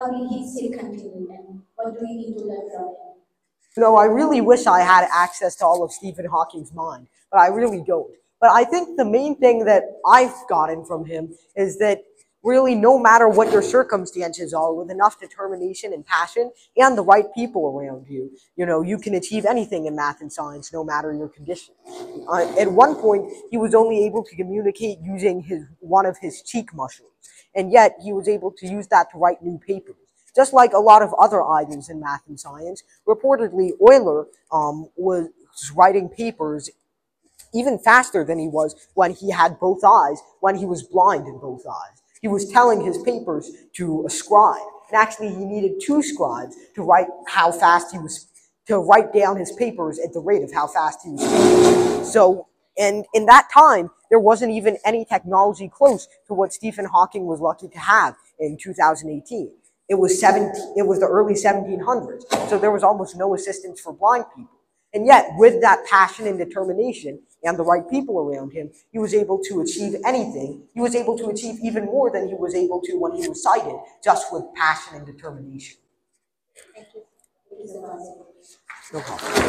How did he still continue and what do we need to learn from him? Know, I really wish I had access to all of Stephen Hawking's mind, but I really don't. But I think the main thing that I've gotten from him is that really no matter what your circumstances are, with enough determination and passion and the right people around you, you know, you can achieve anything in math and science, no matter your condition. Uh, at one point, he was only able to communicate using his one of his cheek muscles, and yet he was able to use that to write new papers. Just like a lot of other items in math and science, reportedly Euler um, was writing papers even faster than he was when he had both eyes, when he was blind in both eyes. He was telling his papers to a scribe. And actually, he needed two scribes to write how fast he was, to write down his papers at the rate of how fast he was speaking. So, and in that time, there wasn't even any technology close to what Stephen Hawking was lucky to have in 2018. It was 17, it was the early 1700s. So there was almost no assistance for blind people. And yet, with that passion and determination and the right people around him, he was able to achieve anything. He was able to achieve even more than he was able to when he was sighted, just with passion and determination. Thank you. Thank you so much. No problem.